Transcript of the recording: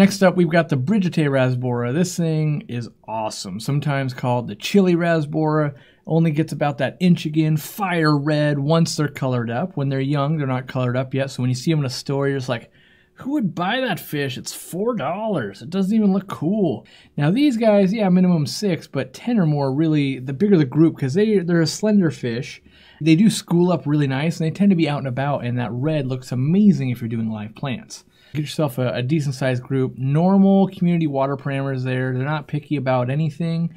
Next up, we've got the Brigittae rasbora. This thing is awesome, sometimes called the chili rasbora. Only gets about that inch again, fire red once they're colored up. When they're young, they're not colored up yet, so when you see them in a store, you're just like, who would buy that fish? It's $4. It doesn't even look cool. Now these guys, yeah, minimum six, but 10 or more really, the bigger the group, because they, they're a slender fish. They do school up really nice, and they tend to be out and about, and that red looks amazing if you're doing live plants. Get yourself a, a decent sized group. Normal community water parameters there. They're not picky about anything.